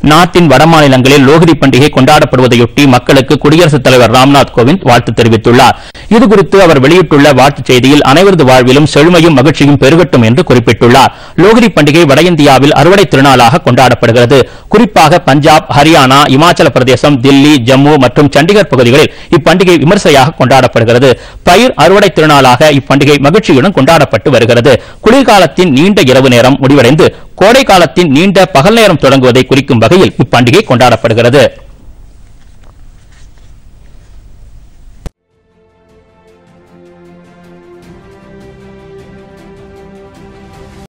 நாட்டின் வடமாநிலங்களில் லோஹரி பண்டிகை கொண்டாடப்படுவதையொட்டி மக்களுக்கு குடியரசுத் தலைவர் ராம்நாத் கோவிந்த் வாழ்த்து தெரிவித்துள்ளார். இதுகுறித்து அவர் வெளியிட்டுள்ள வாழ்த்துச் செய்தியில் அனைவரது வாழ்விலும் செழுமையும் மகிழ்ச்சியும் பெருகட்டும் என்று குறிப்பிட்டுள்ளார். லோஹரி பண்டிகை வட இந்தியாவில் அறுவடை திருநாளாக கொண்டாடப்படுகிறது. குறிப்பாக பஞ்சாப் ஹரியானா இமாச்சல பிரதேசம் தில்லி ஜம்மு மற்றும் சண்டிகர் பகுதிகளில் இப்பண்டிகை விமர்சையாக கொண்டாடப்படுகிறது. பயிர் அறுவடை திருநாளாக இப்பண்டிகை மகிழ்ச்சியுடன் கொண்டாடப்பட்டு வருகிறது. குளிர்காலத்தின் நீண்ட இரவு நேரம் முடிவடைந்து கோடை காலத்தின் நீண்ட பகல் நேரம் தொடங்குவதை குறிக்கும் வகையில் இப்பண்டிகை கொண்டாடப்படுகிறது.